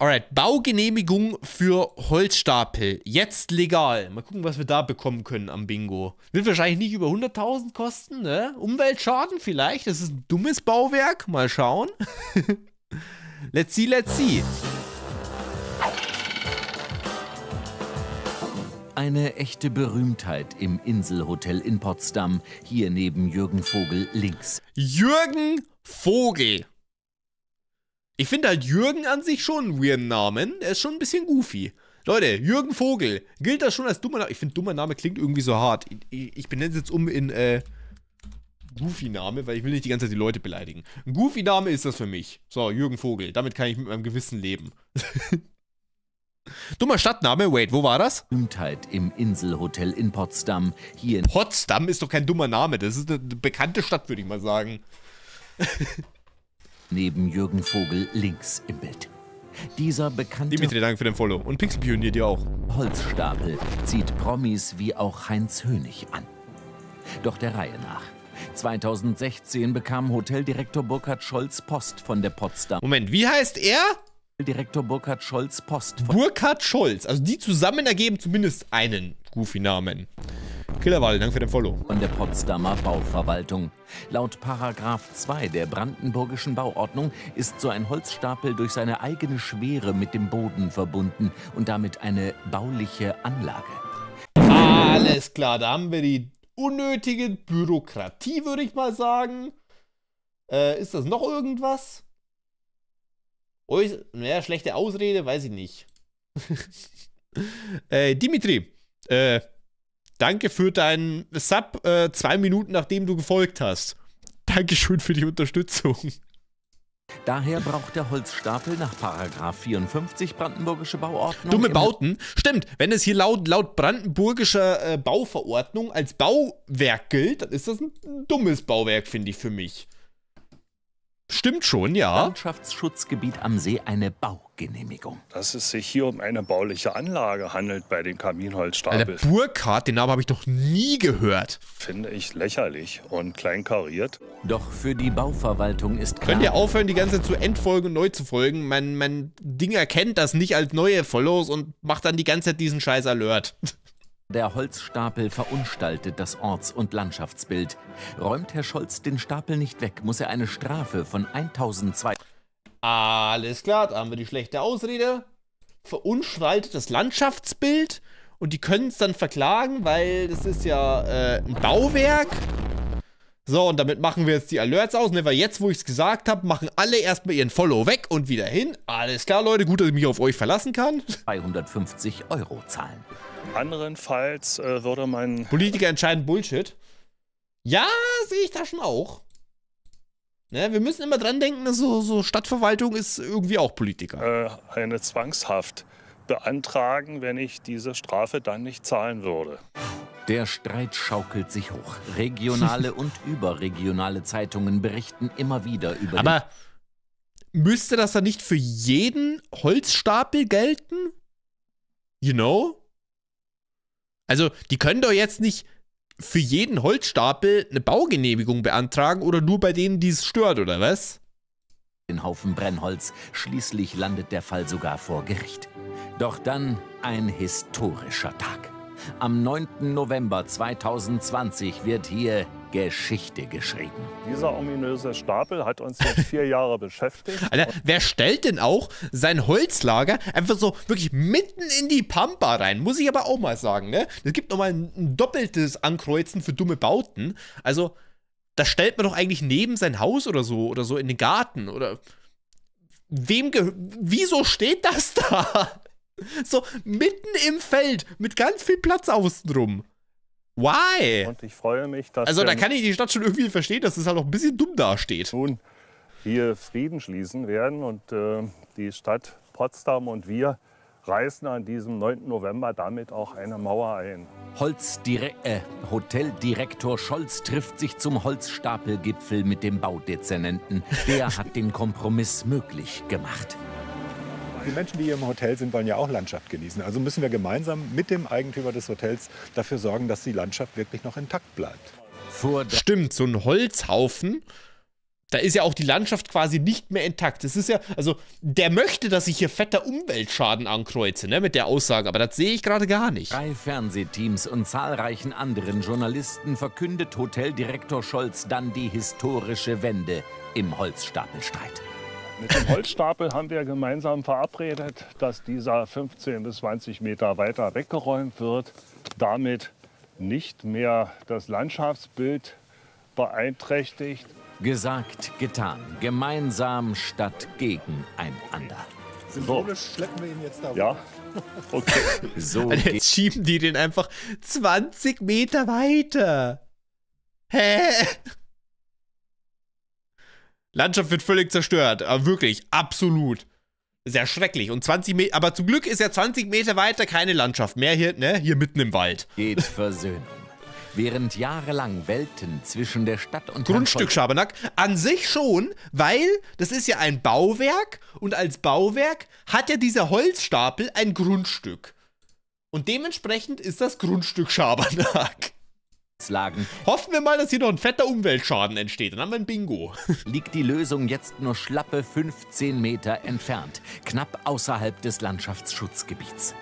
Alright, Baugenehmigung für Holzstapel. Jetzt legal. Mal gucken, was wir da bekommen können am Bingo. Wird wahrscheinlich nicht über 100.000 kosten, ne? Umweltschaden vielleicht. Das ist ein dummes Bauwerk. Mal schauen. let's see, let's see. Eine echte Berühmtheit im Inselhotel in Potsdam. Hier neben Jürgen Vogel links. Jürgen Vogel. Ich finde halt Jürgen an sich schon einen weirden Namen. Er ist schon ein bisschen goofy. Leute, Jürgen Vogel. Gilt das schon als dummer Name? Ich finde, dummer Name klingt irgendwie so hart. Ich, ich, benenne es jetzt um in äh, Goofy-Name, weil ich will nicht die ganze Zeit die Leute beleidigen. Ein Goofy-Name ist das für mich. So, Jürgen Vogel. Damit kann ich mit meinem Gewissen leben. Dummer Stadtname, wait, wo war das? Berühmtheit im Inselhotel in Potsdam. Hier in Potsdam ist doch kein dummer Name. Das ist eine bekannte Stadt, würde ich mal sagen. neben Jürgen Vogel links im Bild. Dieser bekannte Dimitri, danke für den Follow. Und Pixelpionier dir auch. Holzstapel zieht Promis wie auch Heinz Hönig an. Doch der Reihe nach. 2016 bekam Hoteldirektor Burkhard Scholz Post von der Potsdam. Moment, wie heißt er? Direktor Burkhard Scholz Post von Burkhard Scholz. Also die zusammen ergeben zumindest einen Goofy-Namen. Killerwall, danke für den Follow. Von der Potsdamer Bauverwaltung. Laut Paragraph 2 der Brandenburgischen Bauordnung ist so ein Holzstapel durch seine eigene Schwere mit dem Boden verbunden und damit eine bauliche Anlage. Alles klar, da haben wir die unnötige Bürokratie, würde ich mal sagen. Äh, ist das noch irgendwas? Oh, naja, schlechte Ausrede, weiß ich nicht. äh, Dimitri, äh, danke für deinen Sub äh, zwei Minuten nachdem du gefolgt hast. Dankeschön für die Unterstützung. Daher braucht der Holzstapel nach Paragraph 54 Brandenburgische Bauordnung. Dumme Bauten? Stimmt, wenn es hier laut, laut Brandenburgischer äh, Bauverordnung als Bauwerk gilt, dann ist das ein dummes Bauwerk, finde ich für mich. Stimmt schon, ja. Landschaftsschutzgebiet am See eine Baugenehmigung. Dass es sich hier um eine bauliche Anlage handelt bei den Kaminholzstapeln. Alter, Burkhardt, den Namen habe ich doch nie gehört. Finde ich lächerlich und kleinkariert. Doch für die Bauverwaltung ist klar... Könnt ihr aufhören, die ganze Zeit zu entfolgen und neu zu folgen? Mein, mein Ding erkennt das nicht als neue Follows und macht dann die ganze Zeit diesen scheiß Alert. Der Holzstapel verunstaltet das Orts- und Landschaftsbild. Räumt Herr Scholz den Stapel nicht weg, muss er eine Strafe von 1200. Alles klar, da haben wir die schlechte Ausrede. Verunstaltet das Landschaftsbild und die können es dann verklagen, weil das ist ja äh, ein Bauwerk. So, und damit machen wir jetzt die Alerts aus, ne? Weil jetzt, wo ich es gesagt habe, machen alle erstmal ihren Follow weg und wieder hin. Alles klar, Leute, gut, dass ich mich auf euch verlassen kann. 250 Euro zahlen. Anderenfalls äh, würde man. Politiker entscheiden Bullshit. Ja, sehe ich da schon auch. Ne, wir müssen immer dran denken, dass so, so Stadtverwaltung ist irgendwie auch Politiker. Äh, eine Zwangshaft beantragen, wenn ich diese Strafe dann nicht zahlen würde. Der Streit schaukelt sich hoch. Regionale und überregionale Zeitungen berichten immer wieder über. Aber müsste das dann nicht für jeden Holzstapel gelten? You know? Also, die können doch jetzt nicht für jeden Holzstapel eine Baugenehmigung beantragen oder nur bei denen, die es stört, oder was? Den Haufen Brennholz. Schließlich landet der Fall sogar vor Gericht. Doch dann ein historischer Tag. Am 9. November 2020 wird hier Geschichte geschrieben. Dieser ominöse Stapel hat uns jetzt vier Jahre beschäftigt. Alter, wer stellt denn auch sein Holzlager einfach so wirklich mitten in die Pampa rein? Muss ich aber auch mal sagen, ne? Es gibt nochmal ein, ein doppeltes Ankreuzen für dumme Bauten. Also, das stellt man doch eigentlich neben sein Haus oder so oder so in den Garten oder. Wem gehört. Wieso steht das da? So mitten im Feld mit ganz viel Platz außenrum. Why? Und ich freue mich, dass. Also, da kann ich die Stadt schon irgendwie verstehen, dass es halt auch ein bisschen dumm dasteht. Nun hier Frieden schließen werden und äh, die Stadt Potsdam und wir reißen an diesem 9. November damit auch eine Mauer ein. Holzdire äh, Hoteldirektor Scholz trifft sich zum Holzstapelgipfel mit dem Baudezernenten. Der hat den Kompromiss möglich gemacht. Die Menschen, die hier im Hotel sind, wollen ja auch Landschaft genießen. Also müssen wir gemeinsam mit dem Eigentümer des Hotels dafür sorgen, dass die Landschaft wirklich noch intakt bleibt. Stimmt, so ein Holzhaufen, da ist ja auch die Landschaft quasi nicht mehr intakt. Das ist ja, also, der möchte, dass ich hier fetter Umweltschaden ankreuze, ne, mit der Aussage, aber das sehe ich gerade gar nicht. Drei Fernsehteams und zahlreichen anderen Journalisten verkündet Hoteldirektor Scholz dann die historische Wende im Holzstapelstreit. Mit dem Holzstapel haben wir gemeinsam verabredet, dass dieser 15 bis 20 Meter weiter weggeräumt wird, damit nicht mehr das Landschaftsbild beeinträchtigt. Gesagt, getan. Gemeinsam statt gegeneinander. Symbolisch schleppen wir ihn jetzt da Ja, okay. So Und geht jetzt schieben die den einfach 20 Meter weiter. Hä? Landschaft wird völlig zerstört. Aber wirklich, absolut. Sehr schrecklich. Und 20 Meter, aber zum Glück ist ja 20 Meter weiter keine Landschaft mehr hier, ne? Hier mitten im Wald. geht Versöhnung. Während jahrelang Welten zwischen der Stadt und Grundstück Schabernack. An sich schon, weil das ist ja ein Bauwerk und als Bauwerk hat ja dieser Holzstapel ein Grundstück. Und dementsprechend ist das Grundstück Schabernack. Lagen, Hoffen wir mal, dass hier noch ein fetter Umweltschaden entsteht. Dann haben wir ein Bingo. liegt die Lösung jetzt nur schlappe 15 Meter entfernt, knapp außerhalb des Landschaftsschutzgebiets.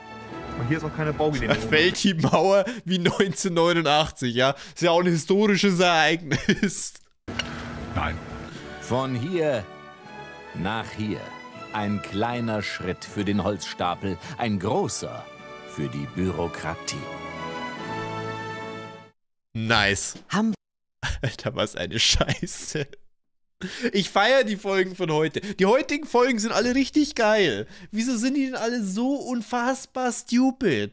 Und hier ist auch keine Baugenehmigung. Fällt die Mauer wie 1989, ja? Ist ja auch ein historisches Ereignis. Nein. Von hier nach hier. Ein kleiner Schritt für den Holzstapel, ein großer für die Bürokratie. Nice. Ham Alter, was eine Scheiße. Ich feiere die Folgen von heute. Die heutigen Folgen sind alle richtig geil. Wieso sind die denn alle so unfassbar stupid?